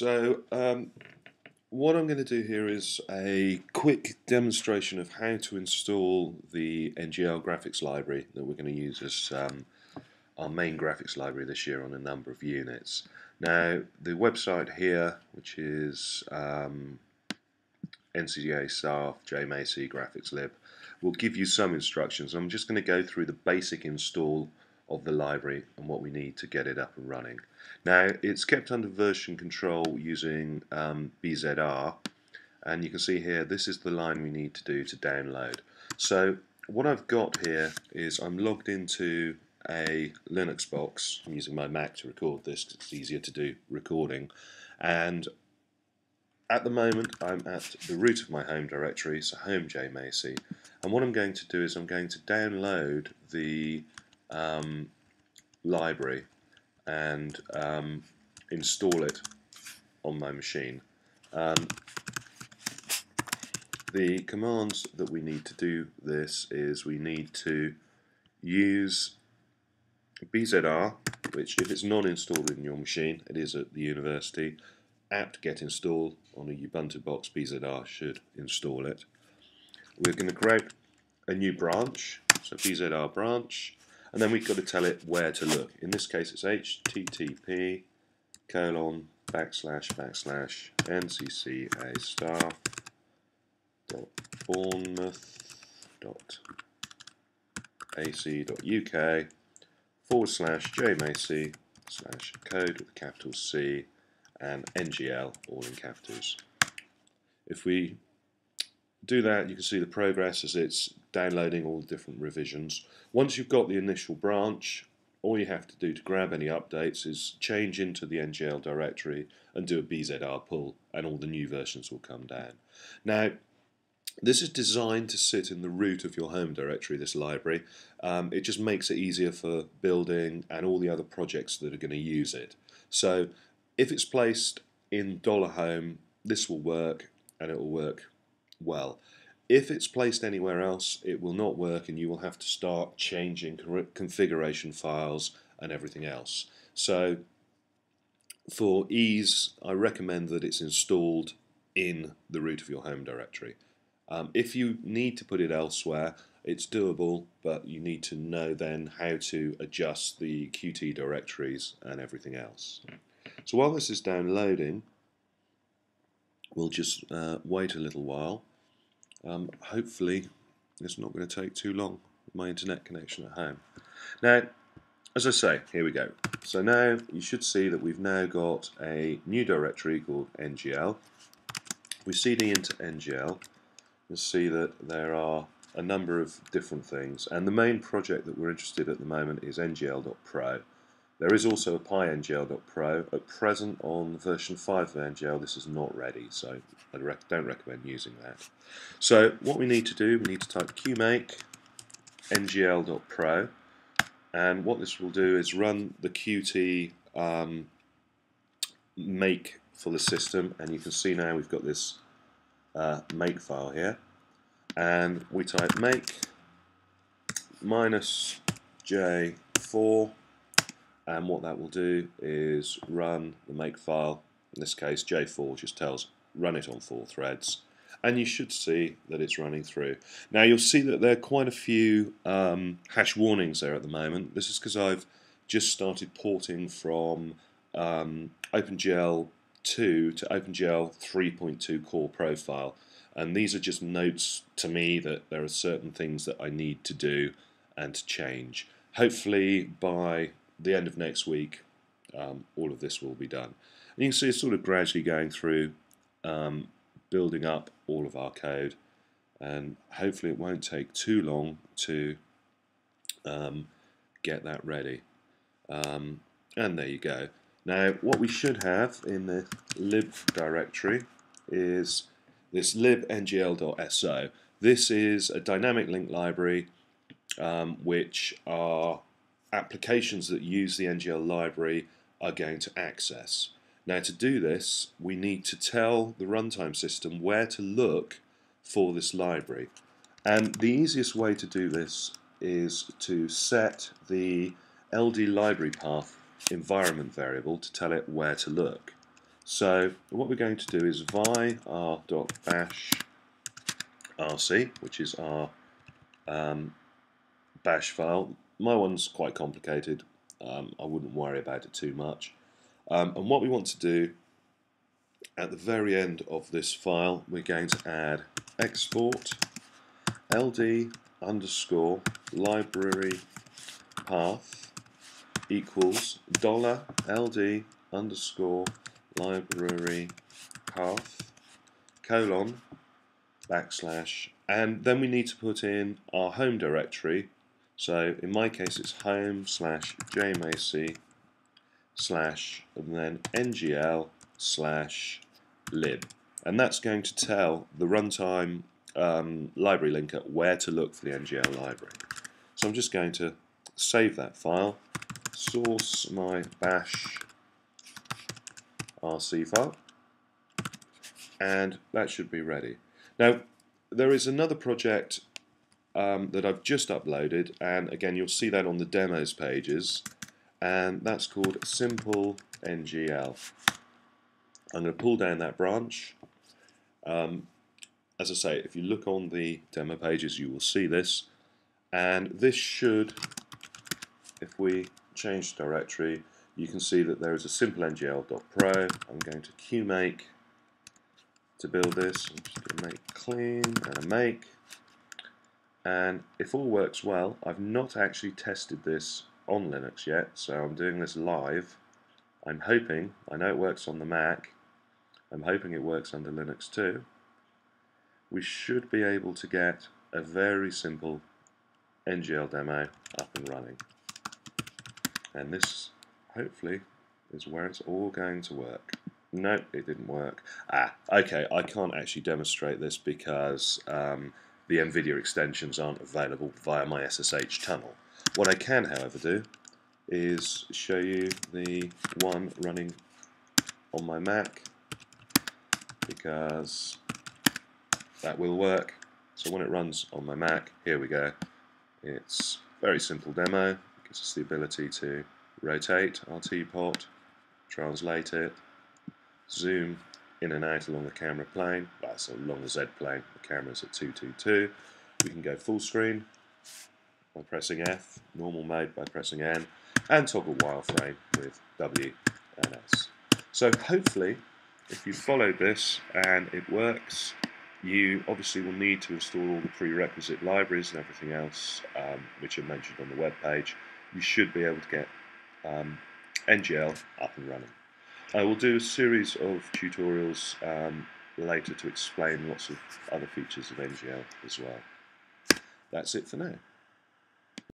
So um, what I'm going to do here is a quick demonstration of how to install the NGL graphics library that we're going to use as um, our main graphics library this year on a number of units. Now the website here which is um, NCCA SAF JMacey Graphics Lib will give you some instructions. I'm just going to go through the basic install of the library and what we need to get it up and running. Now it's kept under version control using um, BZR and you can see here this is the line we need to do to download. So what I've got here is I'm logged into a Linux box. I'm using my Mac to record this because it's easier to do recording and at the moment I'm at the root of my home directory, so home JMacey, and what I'm going to do is I'm going to download the um, library and um, install it on my machine. Um, the commands that we need to do this is we need to use BZR, which if it's not installed in your machine, it is at the university, apt get install on a Ubuntu box, BZR should install it. We're going to create a new branch, so BZR branch, and then we've got to tell it where to look. In this case it's http colon backslash backslash ncca staff dot bournemouth dot ac dot uk forward slash jmacey slash code with a capital C and ngl all in capitals. If we do that you can see the progress as it's downloading all the different revisions. Once you've got the initial branch, all you have to do to grab any updates is change into the NGL directory and do a BZR pull and all the new versions will come down. Now this is designed to sit in the root of your home directory, this library. Um, it just makes it easier for building and all the other projects that are going to use it. So if it's placed in $home, this will work and it will work well. If it's placed anywhere else, it will not work and you will have to start changing configuration files and everything else. So for ease, I recommend that it's installed in the root of your home directory. Um, if you need to put it elsewhere, it's doable, but you need to know then how to adjust the Qt directories and everything else. So while this is downloading, we'll just uh, wait a little while. Um, hopefully it's not going to take too long with my internet connection at home. Now as I say, here we go. So now you should see that we've now got a new directory called ngl. We cd into ngl, you'll see that there are a number of different things and the main project that we're interested in at the moment is ngl.pro. There is also a PyNGL.pro. At present on version 5 of NGL this is not ready so I rec don't recommend using that. So what we need to do, we need to type qmake ngl.pro and what this will do is run the qt um, make for the system and you can see now we've got this uh, make file here and we type make minus j4 and what that will do is run the make file in this case j4 just tells run it on four threads and you should see that it's running through. Now you'll see that there are quite a few um, hash warnings there at the moment. This is because I've just started porting from um, OpenGL 2 to OpenGL 3.2 core profile and these are just notes to me that there are certain things that I need to do and to change. Hopefully by the end of next week um, all of this will be done. And you can see it's sort of gradually going through um, building up all of our code and hopefully it won't take too long to um, get that ready. Um, and there you go. Now what we should have in the lib directory is this libngl.so. This is a dynamic link library um, which are applications that use the NGL library are going to access. Now to do this we need to tell the runtime system where to look for this library and the easiest way to do this is to set the LD library path environment variable to tell it where to look. So what we're going to do is vi vir.bash rc, which is our um, bash file. My one's quite complicated. Um, I wouldn't worry about it too much. Um, and what we want to do at the very end of this file, we're going to add export ld underscore library path equals dollar ld underscore library path colon backslash and then we need to put in our home directory so in my case it's home slash jmac slash and then ngl slash lib. And that's going to tell the runtime um, library linker where to look for the ngl library. So I'm just going to save that file. Source my bash RC file. And that should be ready. Now there is another project um, that I've just uploaded and again you'll see that on the demos pages and that's called Simple NGL. I'm going to pull down that branch. Um, as I say, if you look on the demo pages you will see this and this should, if we change directory, you can see that there is a simple ngl.pro. I'm going to qmake to build this. I'm just going to make clean and a make. And if all works well, I've not actually tested this on Linux yet, so I'm doing this live. I'm hoping, I know it works on the Mac, I'm hoping it works under Linux too. We should be able to get a very simple NGL demo up and running. And this hopefully is where it's all going to work. No, it didn't work. Ah, okay, I can't actually demonstrate this because um, the NVIDIA extensions aren't available via my SSH tunnel. What I can, however, do is show you the one running on my Mac because that will work. So when it runs on my Mac, here we go. It's very simple demo. It gives us the ability to rotate our teapot, translate it, zoom in and out along the camera plane, that's along the Z plane, the camera's at 222. We can go full screen by pressing F, normal mode by pressing N, and toggle wireframe with W and S. So hopefully, if you followed this and it works, you obviously will need to install all the prerequisite libraries and everything else um, which are mentioned on the web page. You should be able to get um, NGL up and running. I will do a series of tutorials um, later to explain lots of other features of NGL as well. That's it for now.